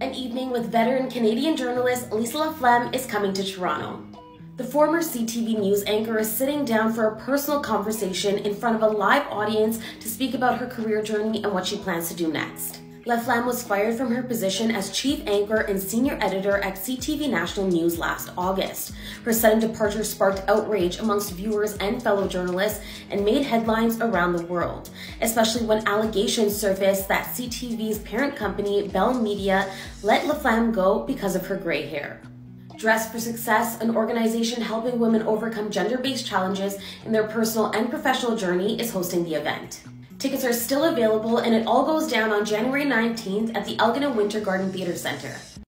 An evening with veteran Canadian journalist Lisa LaFlamme is coming to Toronto. The former CTV News anchor is sitting down for a personal conversation in front of a live audience to speak about her career journey and what she plans to do next. LaFlamme was fired from her position as chief anchor and senior editor at CTV National News last August. Her sudden departure sparked outrage amongst viewers and fellow journalists and made headlines around the world, especially when allegations surfaced that CTV's parent company, Bell Media, let LaFlamme go because of her gray hair. Dress for Success, an organization helping women overcome gender based challenges in their personal and professional journey, is hosting the event. Tickets are still available and it all goes down on January 19th at the Elgin and Winter Garden Theatre Center.